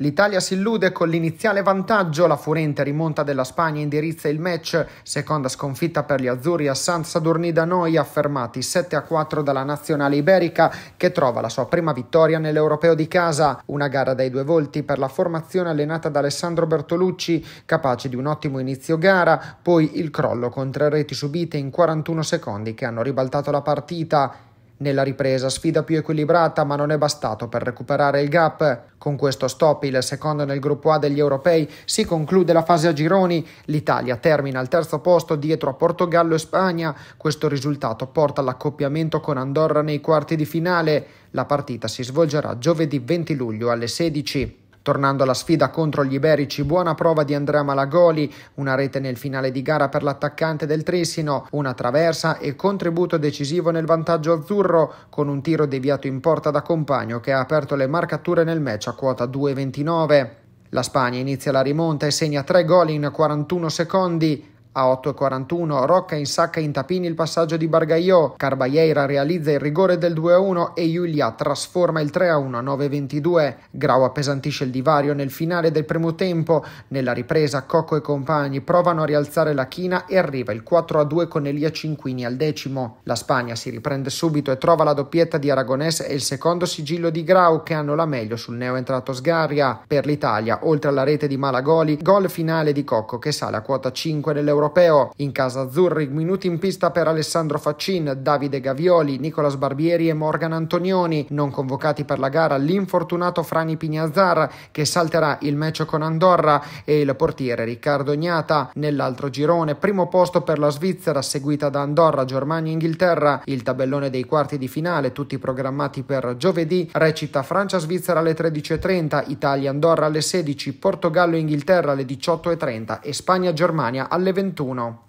L'Italia si illude con l'iniziale vantaggio, la furente rimonta della Spagna indirizza il match, seconda sconfitta per gli azzurri a San Sadurni da noi, affermati 7 a 4 dalla nazionale iberica che trova la sua prima vittoria nell'europeo di casa, una gara dai due volti per la formazione allenata da Alessandro Bertolucci, capace di un ottimo inizio gara, poi il crollo con tre reti subite in 41 secondi che hanno ribaltato la partita. Nella ripresa sfida più equilibrata, ma non è bastato per recuperare il gap. Con questo stop, il secondo nel gruppo A degli europei, si conclude la fase a gironi. L'Italia termina al terzo posto dietro a Portogallo e Spagna. Questo risultato porta all'accoppiamento con Andorra nei quarti di finale. La partita si svolgerà giovedì 20 luglio alle 16. Tornando alla sfida contro gli iberici, buona prova di Andrea Malagoli, una rete nel finale di gara per l'attaccante del Trissino, una traversa e contributo decisivo nel vantaggio azzurro con un tiro deviato in porta da compagno che ha aperto le marcature nel match a quota 2,29. La Spagna inizia la rimonta e segna 3 gol in 41 secondi. A 8.41 Rocca insacca in tapini il passaggio di Bargaiò, Carbaieira realizza il rigore del 2-1 e Giulia trasforma il 3-1 a 9.22. Grau appesantisce il divario nel finale del primo tempo. Nella ripresa Cocco e compagni provano a rialzare la china e arriva il 4-2 con Elia Cinquini al decimo. La Spagna si riprende subito e trova la doppietta di Aragonese e il secondo sigillo di Grau che hanno la meglio sul neoentrato Sgarria. Per l'Italia, oltre alla rete di Malagoli, gol finale di Cocco che sale a quota 5 nell'Europa europeo. In casa azzurri, minuti in pista per Alessandro Faccin, Davide Gavioli, Nicolas Barbieri e Morgan Antonioni. Non convocati per la gara l'infortunato Frani Pignazzar che salterà il match con Andorra e il portiere Riccardo Gnata. Nell'altro girone, primo posto per la Svizzera seguita da Andorra, Germania e Inghilterra. Il tabellone dei quarti di finale, tutti programmati per giovedì, recita Francia-Svizzera alle 13.30, Italia-Andorra alle 16, Portogallo-Inghilterra alle 18.30 e Spagna-Germania alle 21. 2021.